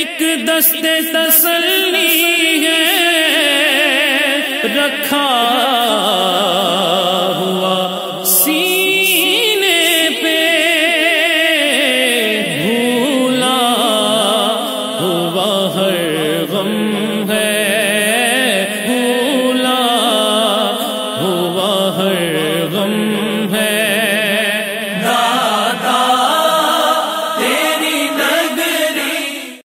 ایک دست تسلی ہے، رکھا ہوا سینے پہ بھولا ہوا ہر غم ہے، بھولا ہوا ہر غم